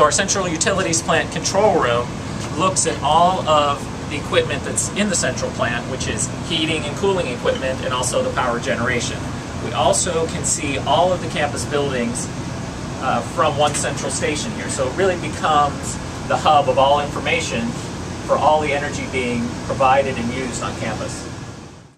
So our central utilities plant control room looks at all of the equipment that's in the central plant, which is heating and cooling equipment and also the power generation. We also can see all of the campus buildings uh, from one central station here. So it really becomes the hub of all information for all the energy being provided and used on campus.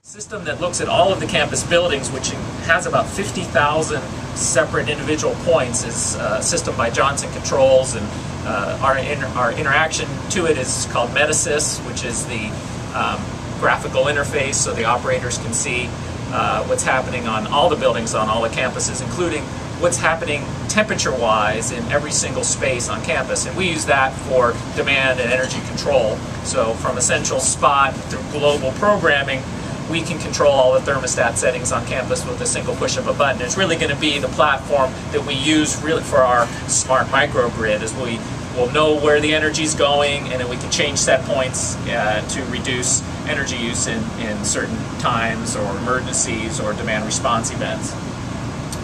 System that looks at all of the campus buildings, which has about 50,000 separate individual points, is uh, a system by Johnson Controls, and uh, our, our interaction to it is called Metasys, which is the um, graphical interface so the operators can see uh, what's happening on all the buildings on all the campuses, including what's happening temperature-wise in every single space on campus. And we use that for demand and energy control. So from a central spot through global programming, we can control all the thermostat settings on campus with a single push of a button. It's really going to be the platform that we use really for our smart microgrid as we will know where the energy is going and then we can change set points uh, to reduce energy use in, in certain times or emergencies or demand response events.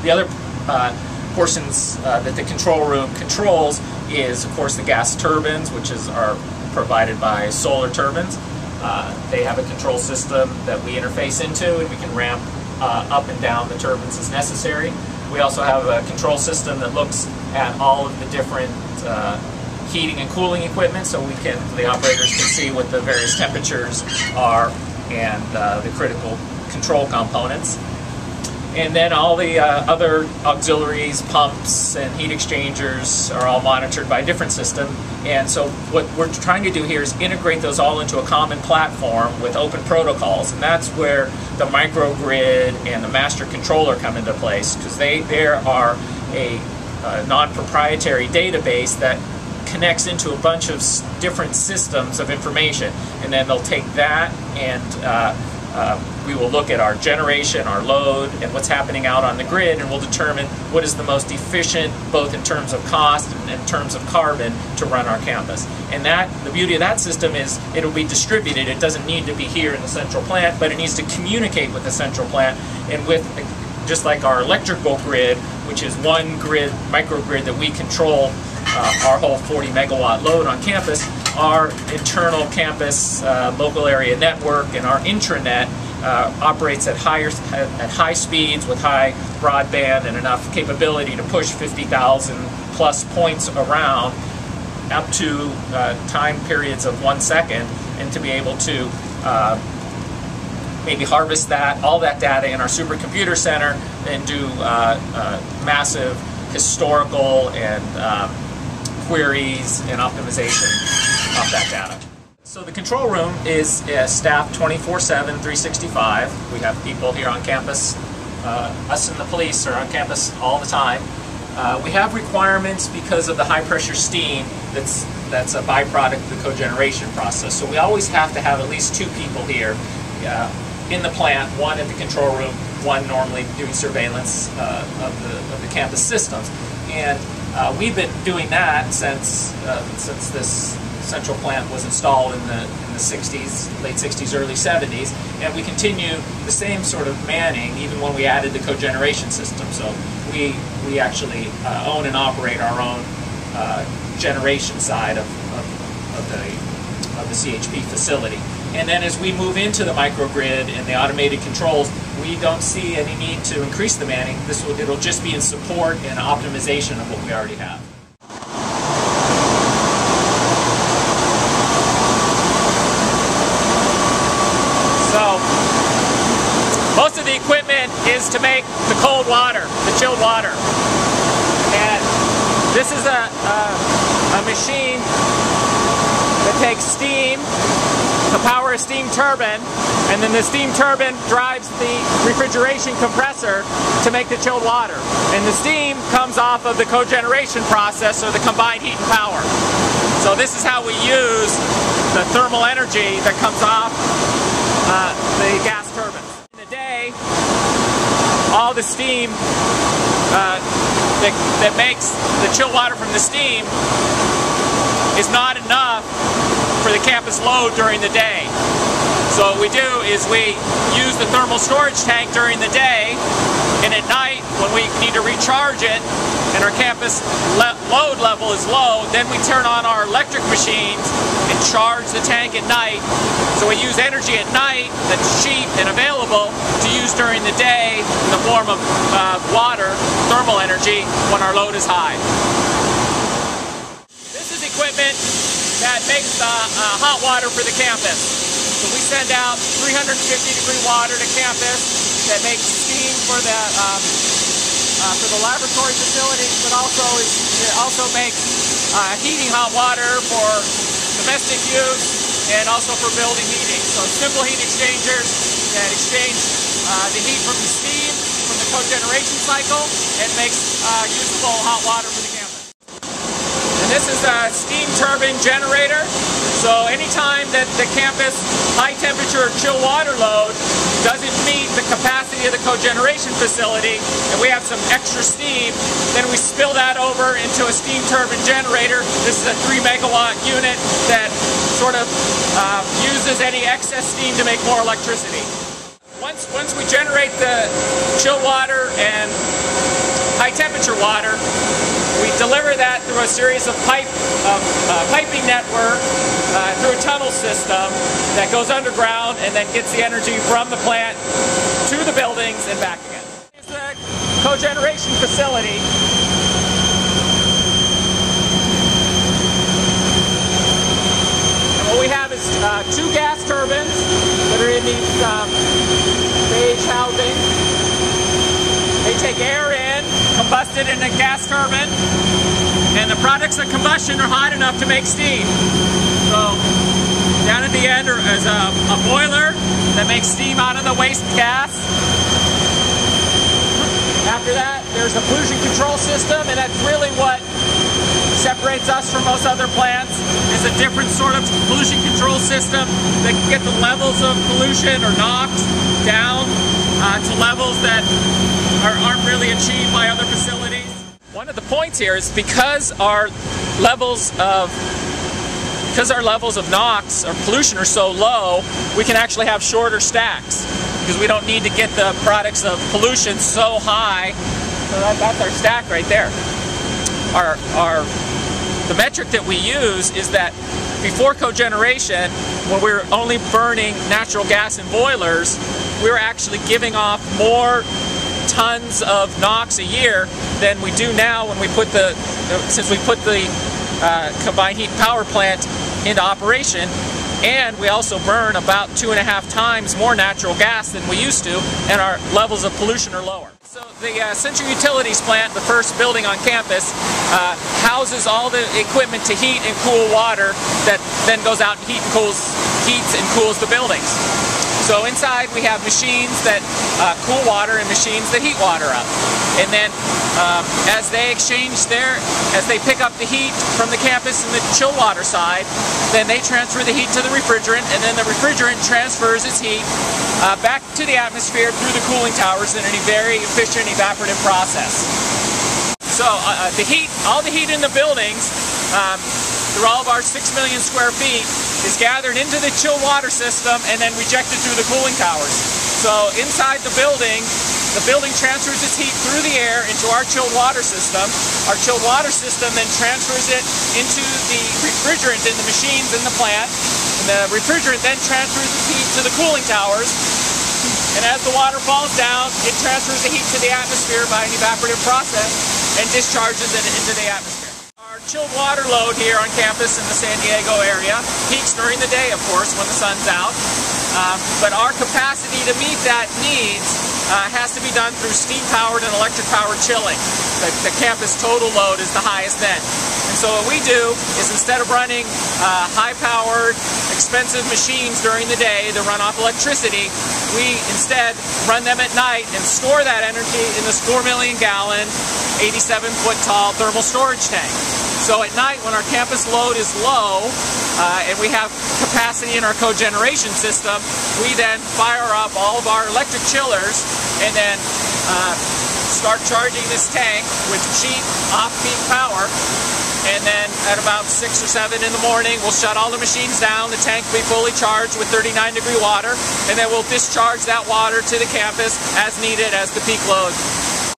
The other uh, portions uh, that the control room controls is, of course, the gas turbines, which is are provided by Solar Turbines. Uh, they have a control system that we interface into, and we can ramp uh, up and down the turbines as necessary. We also have a control system that looks at all of the different uh, heating and cooling equipment, so we can the operators can see what the various temperatures are and uh, the critical control components. And then all the uh, other auxiliaries, pumps, and heat exchangers are all monitored by a different system. And so what we're trying to do here is integrate those all into a common platform with open protocols. And that's where the microgrid and the master controller come into place because they there are a, a non-proprietary database that connects into a bunch of different systems of information. And then they'll take that and uh, uh, we will look at our generation, our load, and what's happening out on the grid, and we'll determine what is the most efficient, both in terms of cost and in terms of carbon, to run our campus. And that, the beauty of that system is it'll be distributed. It doesn't need to be here in the central plant, but it needs to communicate with the central plant and with, just like our electrical grid, which is one grid, microgrid that we control uh, our whole 40 megawatt load on campus, our internal campus uh, local area network and our intranet uh, operates at higher at high speeds with high broadband and enough capability to push 50,000 plus points around up to uh, time periods of one second and to be able to uh, maybe harvest that all that data in our supercomputer center and do uh, uh, massive historical and um, queries and optimization of that data. So the control room is uh, staffed 24-7, 365. We have people here on campus. Uh, us and the police are on campus all the time. Uh, we have requirements because of the high pressure steam that's, that's a byproduct of the cogeneration process. So we always have to have at least two people here uh, in the plant, one in the control room, one normally doing surveillance uh, of, the, of the campus systems. And uh, we've been doing that since since this central plant was installed in the in the 60s, late 60s, early 70s, and we continue the same sort of manning even when we added the cogeneration system. So we we actually uh, own and operate our own uh, generation side of, of, of the of the CHP facility. And then as we move into the microgrid and the automated controls, we don't see any need to increase the manning. This will, it'll just be in support and optimization of what we already have. So, most of the equipment is to make the cold water, the chilled water. And this is a, a, a machine that takes steam to power a steam turbine, and then the steam turbine drives the refrigeration compressor to make the chilled water. And the steam comes off of the cogeneration process, or the combined heat and power. So this is how we use the thermal energy that comes off uh, the gas turbine. In the day, all the steam uh, that, that makes the chill water from the steam is not enough for the campus load during the day. So what we do is we use the thermal storage tank during the day, and at night, when we need to recharge it and our campus le load level is low, then we turn on our electric machines and charge the tank at night. So we use energy at night that's cheap and available to use during the day in the form of uh, water, thermal energy, when our load is high. This is equipment that makes the uh, hot water for the campus. So we send out 350 degree water to campus that makes for the um, uh, for the laboratory facilities, but also is, it also makes uh, heating hot water for domestic use and also for building heating. So simple heat exchangers that exchange uh, the heat from the steam from the cogeneration cycle and makes uh, usable hot water for the campus. And this is a steam turbine generator. So anytime that the campus high temperature chill water load doesn't meet the capacity of the cogeneration facility and we have some extra steam, then we spill that over into a steam turbine generator. This is a 3 megawatt unit that sort of uh, uses any excess steam to make more electricity. Once, once we generate the chill water and high temperature water, we deliver that through a series of pipe uh, uh, piping network uh, through a tunnel system that goes underground and then gets the energy from the plant to the buildings and back again. It's a cogeneration facility. And what we have is uh, two gas turbines that are in these um, beige housings. They take air in, combust it in a gas turbine, and the products of combustion are hot enough to make steam. So down at the end is a, a boiler that makes steam out of the waste gas. After that, there's a pollution control system, and that's really what separates us from most other plants is a different sort of pollution control system that can get the levels of pollution or NOx down uh, to levels that are, aren't really achieved by other facilities. One of the points here is because our levels of because our levels of NOx or pollution are so low, we can actually have shorter stacks because we don't need to get the products of pollution so high. So that, that's our stack right there. Our, our, the metric that we use is that before cogeneration, when we were only burning natural gas in boilers, we were actually giving off more tons of NOx a year than we do now when we put the, since we put the uh, combined heat power plant into operation and we also burn about two and a half times more natural gas than we used to and our levels of pollution are lower. So the uh, Central Utilities plant, the first building on campus, uh, houses all the equipment to heat and cool water that then goes out and heat and cools, heats and cools the buildings. So inside we have machines that uh, cool water and machines that heat water up. And then um, as they exchange their, as they pick up the heat from the campus and the chill water side, then they transfer the heat to the refrigerant and then the refrigerant transfers its heat uh, back to the atmosphere through the cooling towers in a very efficient evaporative process. So uh, the heat, all the heat in the buildings um, through all of our 6 million square feet is gathered into the chill water system and then rejected through the cooling towers. So inside the building, the building transfers its heat through the air into our chilled water system. Our chilled water system then transfers it into the refrigerant in the machines in the plant. And the refrigerant then transfers its heat to the cooling towers. And as the water falls down, it transfers the heat to the atmosphere by an evaporative process and discharges it into the atmosphere. Chilled water load here on campus in the San Diego area peaks during the day, of course, when the sun's out. Um, but our capacity to meet that needs uh, has to be done through steam-powered and electric-powered chilling. The, the, campus total load is the highest then. And so what we do is instead of running uh, high-powered, expensive machines during the day that run off electricity, we instead run them at night and store that energy in this 4 million gallon, 87 foot tall thermal storage tank. So at night when our campus load is low uh, and we have capacity in our cogeneration system, we then fire up all of our electric chillers and then uh, start charging this tank with cheap off-peak power and then at about 6 or 7 in the morning, we'll shut all the machines down. The tank will be fully charged with 39 degree water. And then we'll discharge that water to the campus as needed as the peak load